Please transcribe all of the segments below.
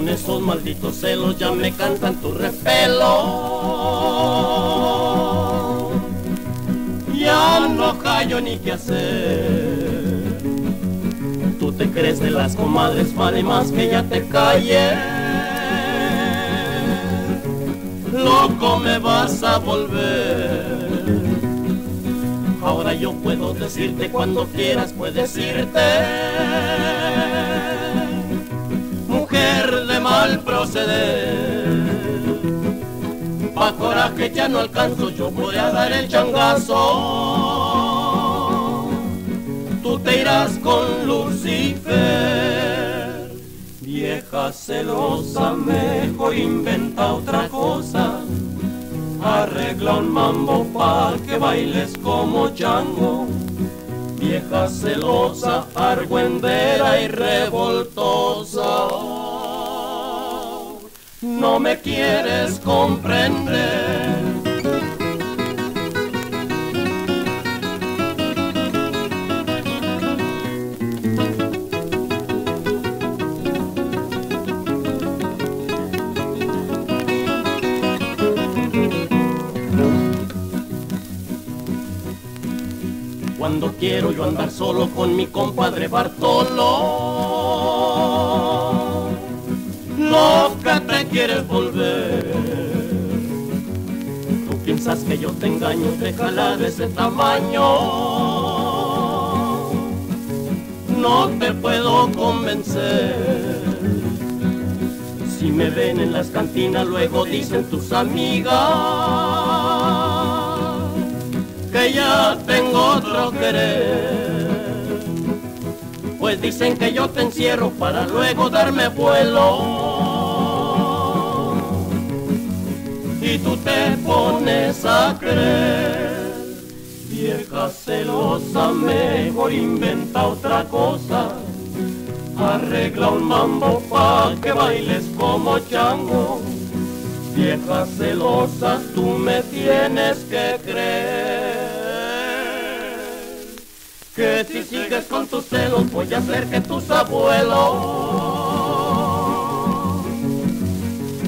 Con esos malditos celos ya me cantan tu repelo. Ya no callo ni qué hacer. Tú te crees de las comadres, vale más que ya te calles. Loco me vas a volver. Ahora yo puedo decirte cuando quieras, puedes irte. De mal proceder. Pa' coraje ya no alcanzo, yo voy a dar el changazo. Tú te irás con Lucifer. Vieja celosa, mejor inventa otra cosa Arregla un mambo pa' que bailes como chango. Celosa, argüendera y revoltosa. No me quieres comprender. Cuando quiero yo andar solo con mi compadre Bartolo, loca te quieres volver. Tú piensas que yo te engaño, déjala de ese tamaño. No te puedo convencer. Si me ven en las cantinas, luego dicen tus amigas que ya tengo otro querer. Pues dicen que yo te encierro para luego darme vuelo. Y tú te pones a creer, vieja celosa, mejor inventa otra cosa. Arregla un mambo pa' que bailes como chango. Vieja celosa, tú me tienes que creer. Que si sigues con tus celos voy a hacer que tus abuelos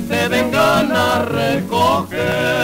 te vengan a recoger.